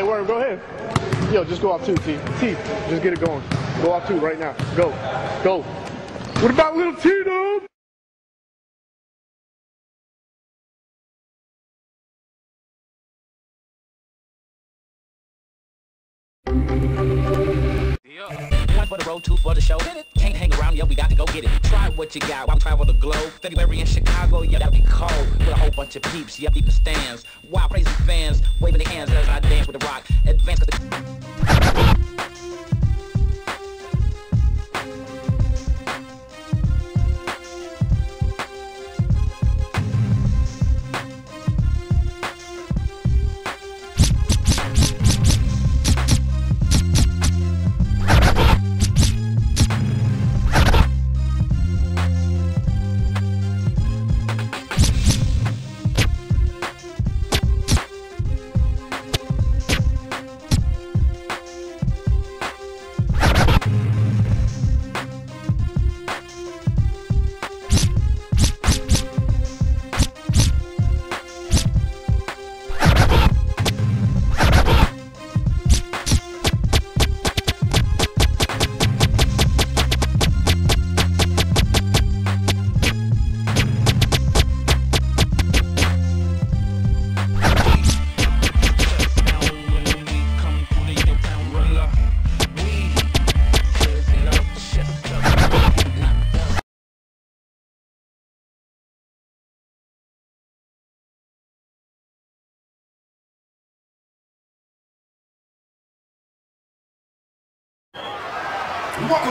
Hey, Worm, go ahead. Yo, just go off two, T. T, just get it going. Go off two right now. Go. Go. What about little Tito? One for the road, two for the show. Can't hang around, yo, we got to go get it. Try what you got, while travel the globe. February in Chicago, yeah, that'll be cold. With a whole bunch of peeps, yeah, the stands. Wild crazy fans, waving their hands as I dance with the rock. Advance 'cause the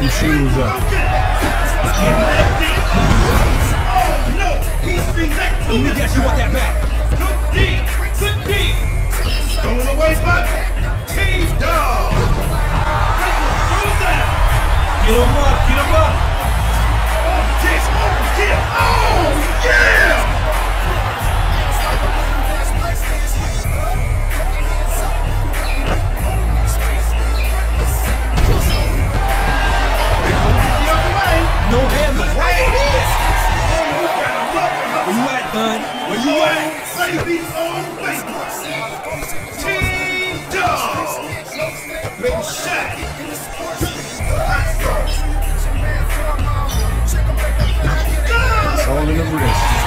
Let's shoes up. Oh no, he's been next to Let me me. guess you want that back. Good deep, good deep. Going away, but Where you at, Dunn? Where you at? Baby on baby. Team Dog. Big. It's all in the wrist.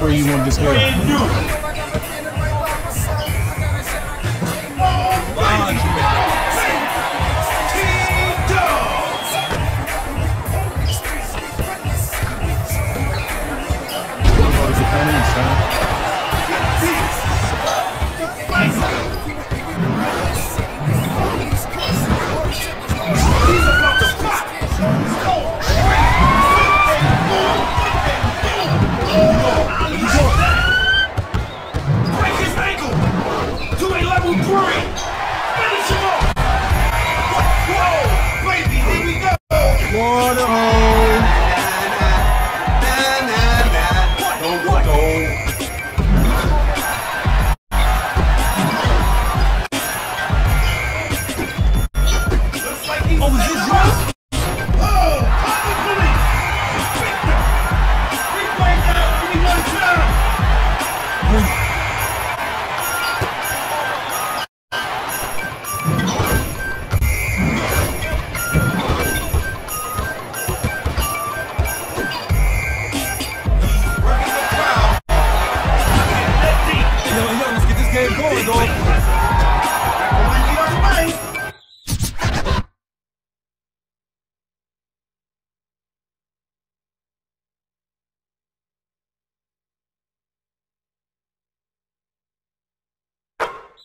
Where you want this hair. Water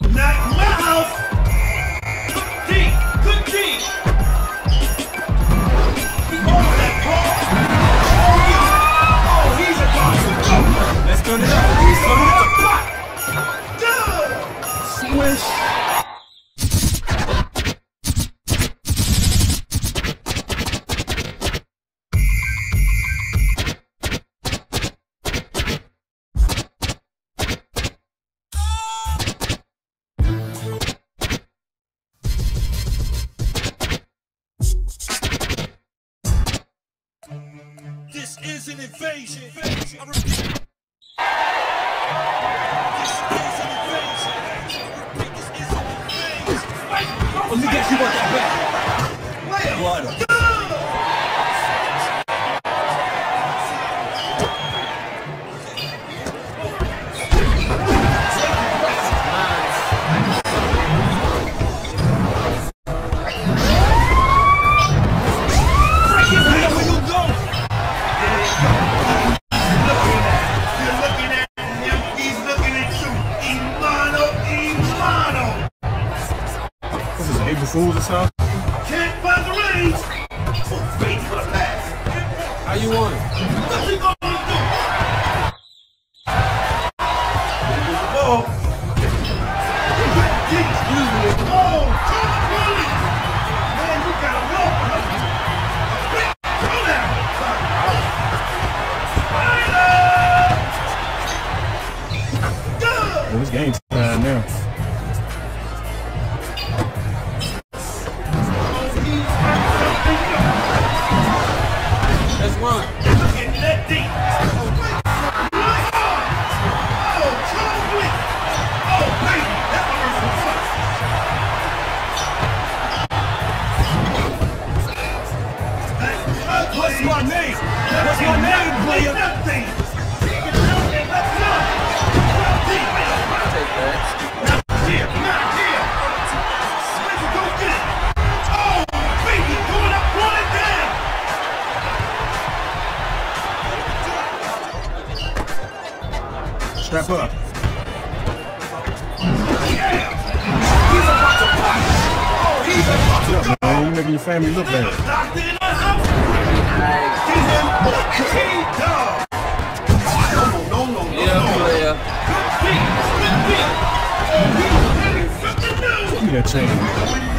Not my house. Invasion. I repeat. This is an invasion. I repeat, this is an. Let me guess you want that back. What? Excuse me. Oh, Tom Willie. Man, you gotta walk. Quick, throw. Spider! Good. Well, this game's time now. Let's run. Getting that deep. Strap up. He's Look, man, you making your family look bad. Yeah.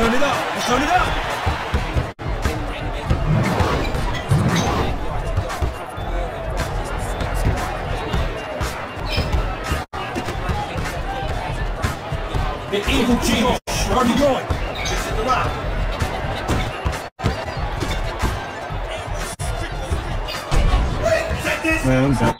Turn it up. Let's turn it up. The evil genius. Where are you going? This is the I'm.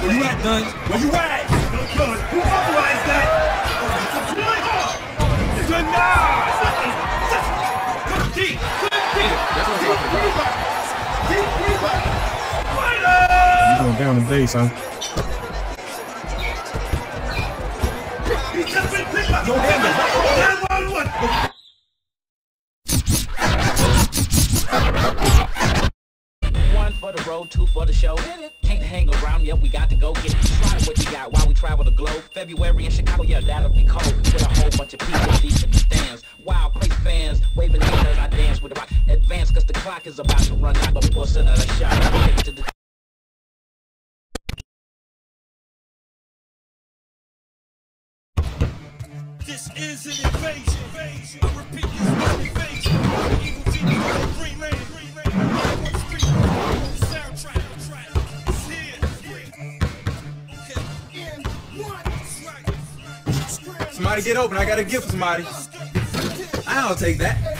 Where you at, Dunn? Where you at? No good. Who authorized that? That's a play. Good night. Good deep. Deep. That's what I'm Deep talking about. rebound. Deep You going down the base, huh? He's two for the show. Can't hang around, yeah, we got to go get it. Try what you got while we travel the globe. February in Chicago, yeah, that'll be cold. With a whole bunch of people deep in the stands. Wild, crazy fans, waving hands I dance with the rock. Advance, cause the clock is about to run out, but before another shot, This is an invasion. I repeat, this is an invasion. Evil Green Green Somebody get open. I got a gift for somebody. I'll take that.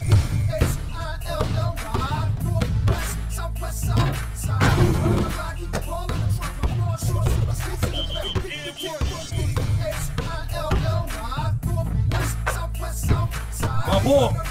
бомб!